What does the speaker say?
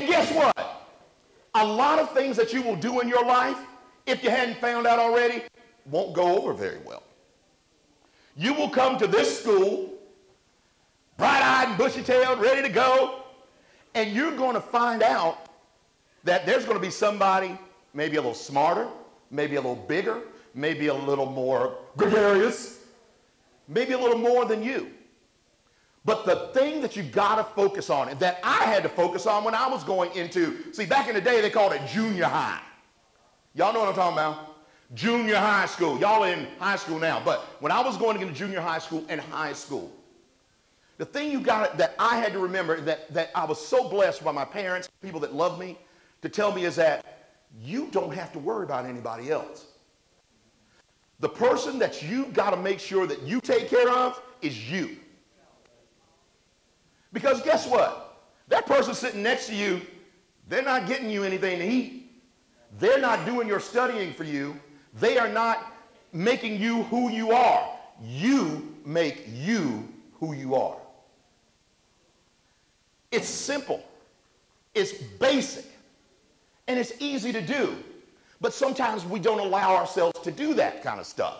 And guess what? A lot of things that you will do in your life, if you hadn't found out already, won't go over very well. You will come to this school, bright eyed and bushy tailed, ready to go, and you're going to find out that there's going to be somebody maybe a little smarter, maybe a little bigger, maybe a little more gregarious, maybe a little more than you. But the thing that you got to focus on, and that I had to focus on when I was going into, see, back in the day, they called it junior high. Y'all know what I'm talking about? Junior high school. Y'all in high school now. But when I was going into junior high school and high school, the thing you got that I had to remember that, that I was so blessed by my parents, people that love me, to tell me is that you don't have to worry about anybody else. The person that you got to make sure that you take care of is you. Because guess what? That person sitting next to you, they're not getting you anything to eat. They're not doing your studying for you. They are not making you who you are. You make you who you are. It's simple. It's basic. And it's easy to do. But sometimes we don't allow ourselves to do that kind of stuff.